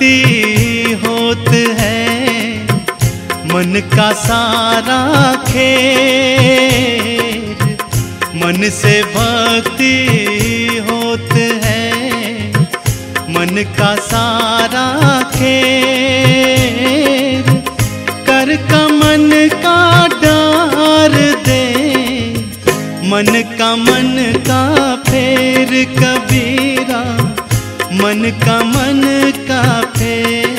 भक्ति होत है। मन का सारा खेर मन से भक्ति होत है। मन का सारा खेर कर का मन का डार दे। मन का मन का फेर कबीरा। मन का मन का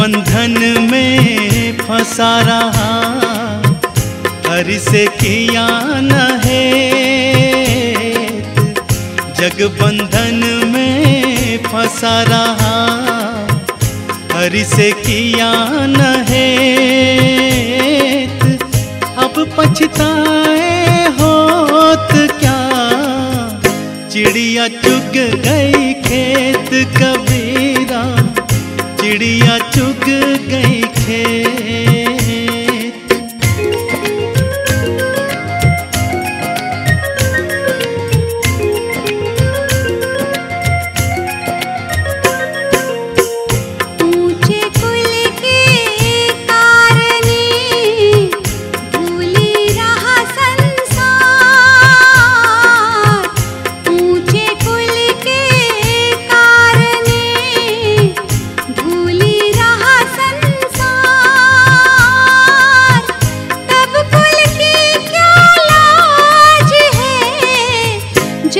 बंधन में फंसा रहा, हरि से किया न है। जग बंधन में फंसा रहा, हरि से किया न है। अब पछताए होत क्या? चिड़िया चुग गई खेत कबीरा। चिड़िया चुग गई खेत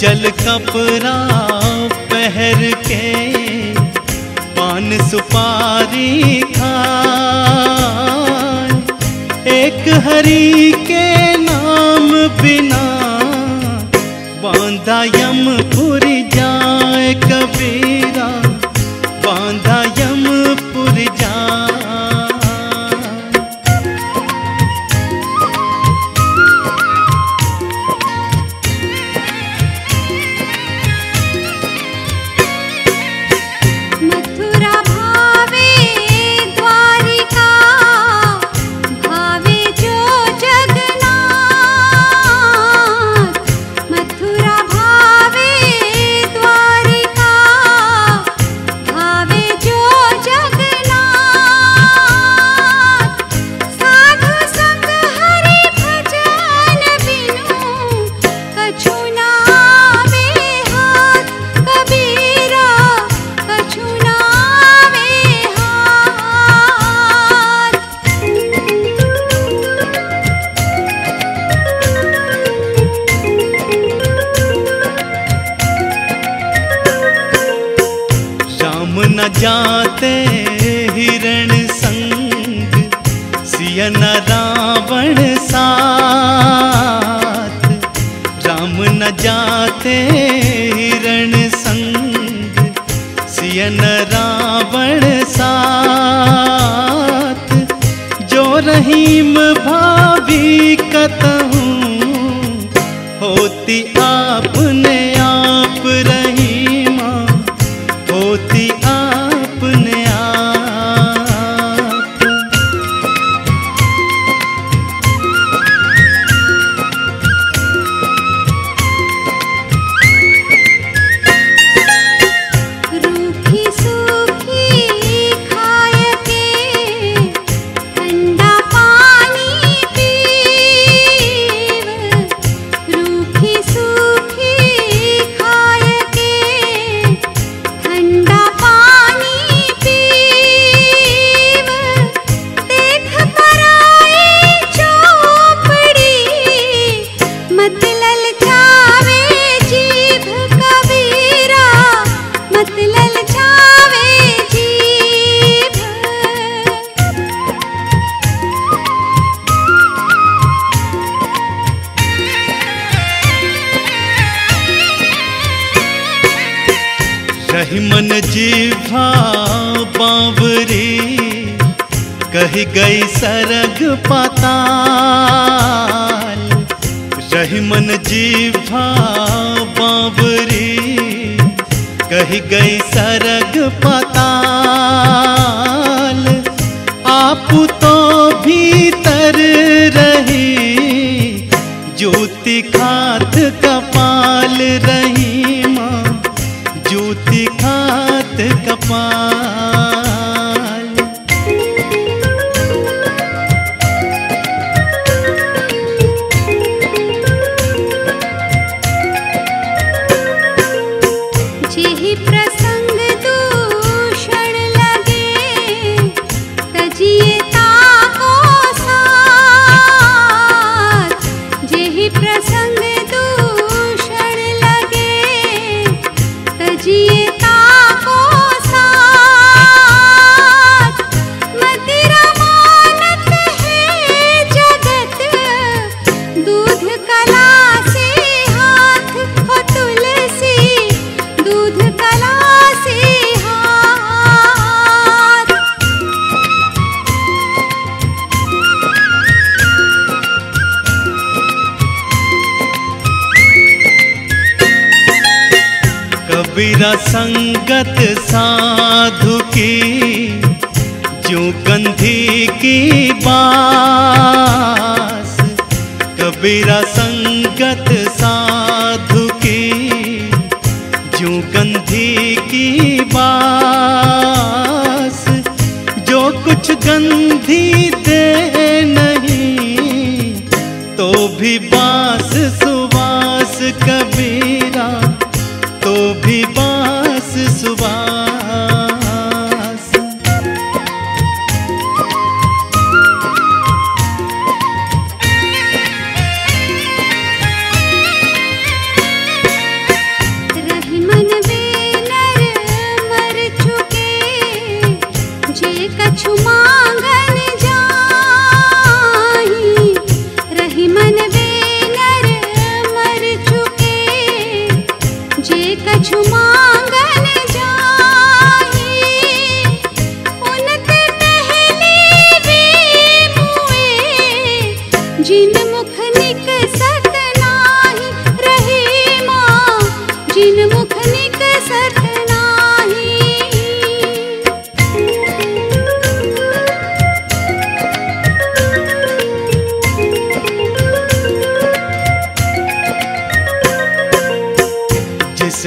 उज्जल कपरा पहर के पान सुपारी खा एक हरी के नाम बिना बांधा यमपुर कतहूँ रही मन जीभा बावरी, कही गई सरग पाताल। रही मन जीभा बावरी, कही गई सरग पाताल। आप तो भीतर रही, ज्योति खात कपाल कपाल बास कबीरा संगत साधु की जो गंधी की बास जो कुछ गंधी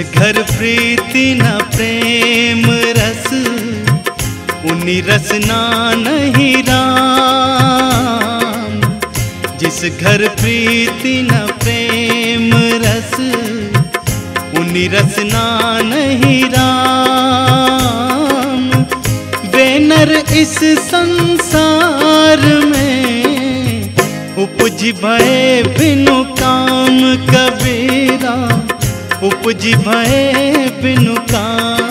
घर प्रीति न प्रेम रस, उन्हीं रसना नहीं राम। जिस घर प्रीति न प्रेम रस, उन्हीं रसना नहीं राम। वे इस संसार में उपज भय बिनु काम कबीरा उपज भय बिनु काम।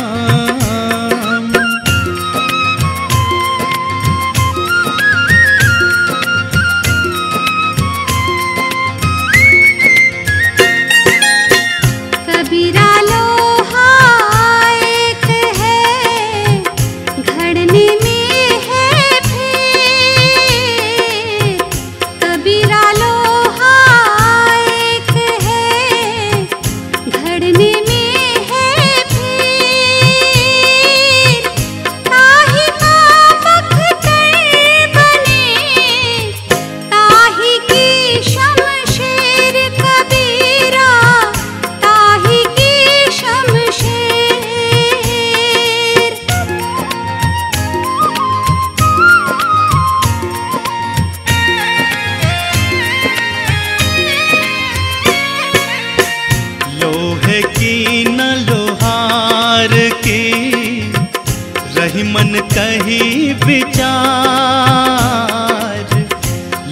मन कही विचार।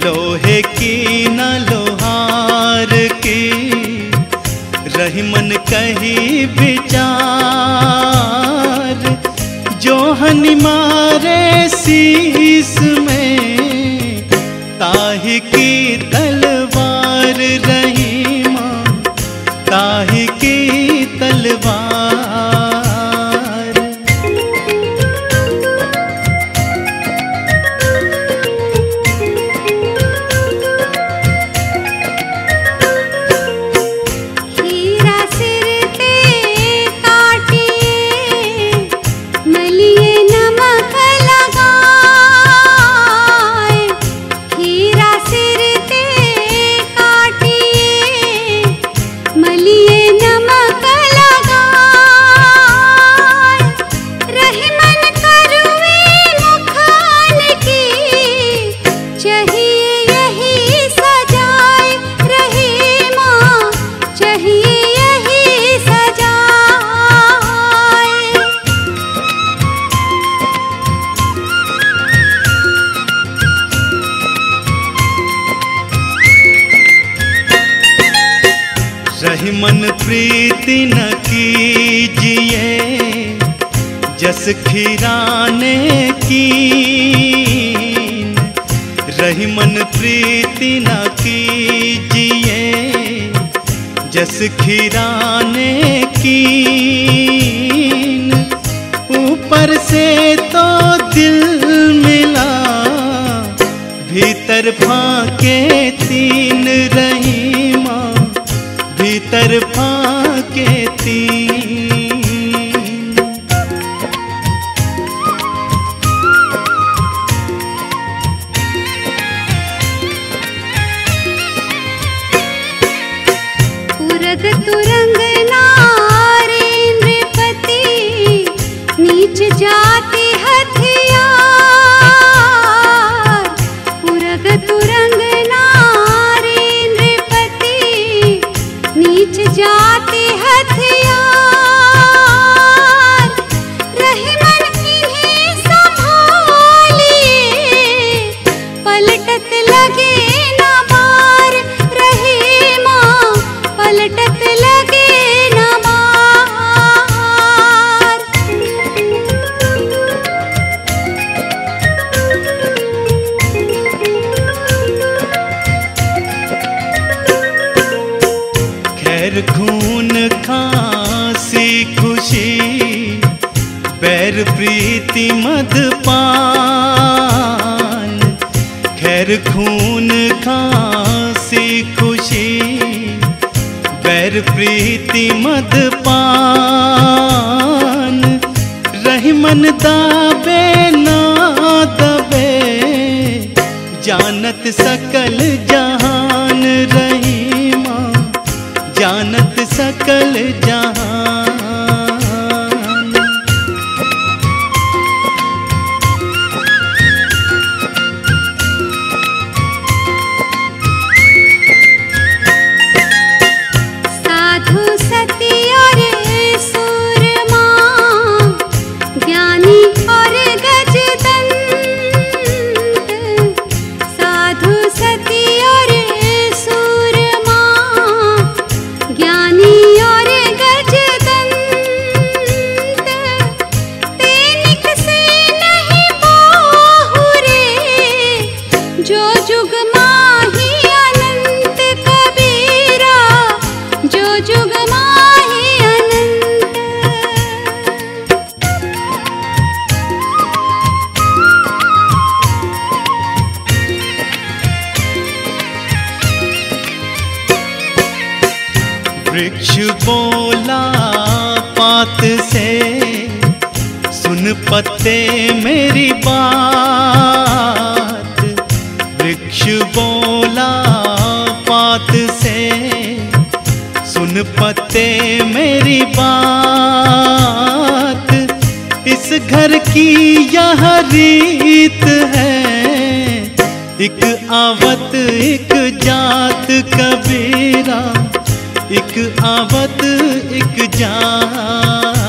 लोहे की न लोहार की, रही मन कही विचार। जो हनी मारे शीस में, ताही की तलवार रही माँ, ताही की तलवार जस खीराने की। रही मन प्रीति न कीजिए, जस खीराने की। ऊपर से तो दिल मिला, भीतर फाके तीन रही माँ भीतर फाके मन दाबे ना दबे जानत सकल वृक्ष बोला पात से, सुन पत्ते मेरी बात। वृक्ष बोला पात से, सुन पत्ते मेरी बात। इस घर की यह रीत है, एक आवत, एक जात कबीरा। एक आवत एक जात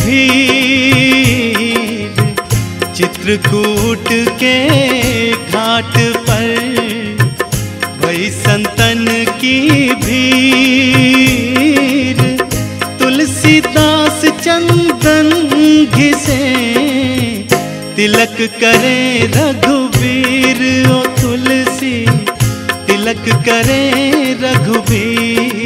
भीड़ चित्रकूट के घाट पर वही संतन की भीड़, तुलसीदास चंदन घिसे तिलक करे रघुवीर, ओ तुलसी, तिलक करे रघुवीर।